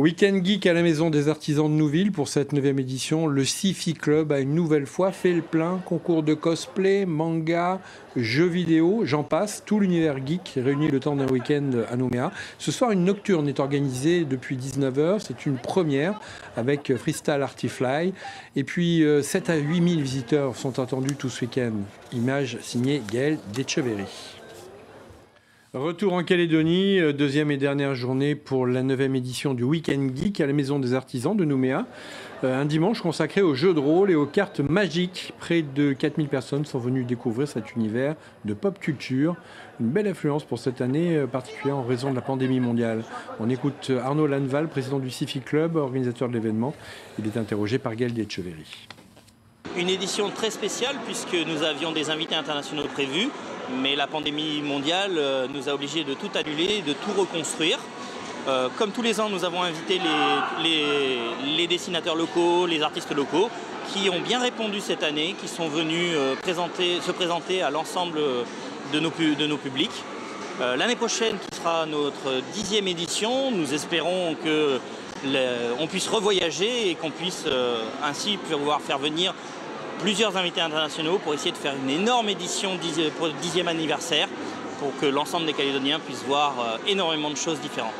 Week-end Geek à la Maison des Artisans de Nouville pour cette neuvième édition. Le Sci-Fi Club a une nouvelle fois fait le plein. Concours de cosplay, manga, jeux vidéo, j'en passe. Tout l'univers geek réuni le temps d'un week-end à Nouméa. Ce soir, une nocturne est organisée depuis 19h. C'est une première avec Freestyle Artifly. Et puis, 7 euh, à 8 000 visiteurs sont attendus tout ce week-end. Image signée Gaël Decheverry. Retour en Calédonie, euh, deuxième et dernière journée pour la neuvième édition du Week-end Geek à la Maison des Artisans de Nouméa. Euh, un dimanche consacré aux jeux de rôle et aux cartes magiques. Près de 4000 personnes sont venues découvrir cet univers de pop culture. Une belle influence pour cette année euh, particulière en raison de la pandémie mondiale. On écoute Arnaud Lanval, président du Sifi Club, organisateur de l'événement. Il est interrogé par Gaël Dietcheverry. Une édition très spéciale puisque nous avions des invités internationaux prévus mais la pandémie mondiale euh, nous a obligés de tout annuler, de tout reconstruire. Euh, comme tous les ans, nous avons invité les, dessinateurs locaux, les artistes locaux, qui ont bien répondu cette année, qui sont venus euh, se présenter à l'ensemble de nos, publics. L'année prochaine, qui sera notre dixième édition, nous espérons qu'on puisse revoyager et qu'on puisse ainsi pouvoir faire venir plusieurs invités internationaux pour essayer de faire une énorme édition pour le dixième anniversaire pour que l'ensemble des Calédoniens puissent voir euh, énormément de choses différentes.